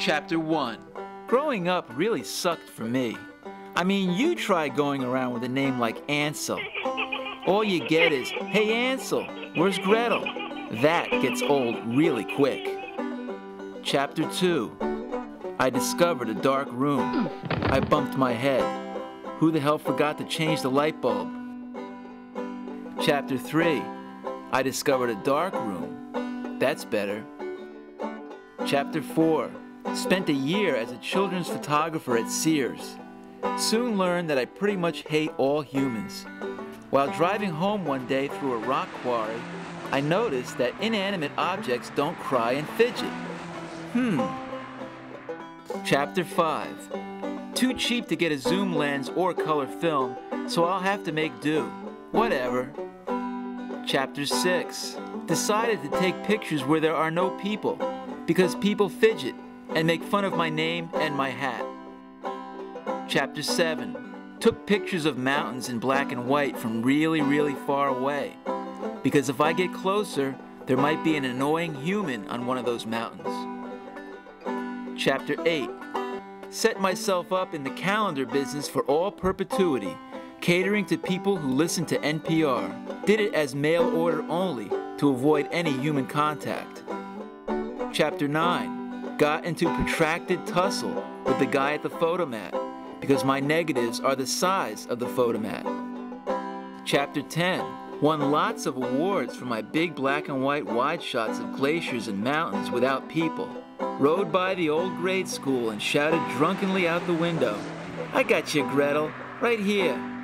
Chapter 1 Growing up really sucked for me. I mean, you try going around with a name like Ansel. All you get is, hey Ansel, where's Gretel? That gets old really quick. Chapter 2 I discovered a dark room. I bumped my head. Who the hell forgot to change the light bulb? Chapter 3 I discovered a dark room. That's better. Chapter 4 Spent a year as a children's photographer at Sears. Soon learned that I pretty much hate all humans. While driving home one day through a rock quarry, I noticed that inanimate objects don't cry and fidget. Hmm. Chapter 5 Too cheap to get a zoom lens or color film, so I'll have to make do. Whatever. Chapter 6 Decided to take pictures where there are no people, because people fidget and make fun of my name and my hat. Chapter 7 Took pictures of mountains in black and white from really, really far away, because if I get closer, there might be an annoying human on one of those mountains. Chapter 8 Set myself up in the calendar business for all perpetuity, catering to people who listen to NPR. Did it as mail order only to avoid any human contact. Chapter 9 Got into protracted tussle with the guy at the Fotomat because my negatives are the size of the Fotomat. Chapter 10 Won lots of awards for my big black and white wide shots of glaciers and mountains without people. Rode by the old grade school and shouted drunkenly out the window, I got you, Gretel, right here.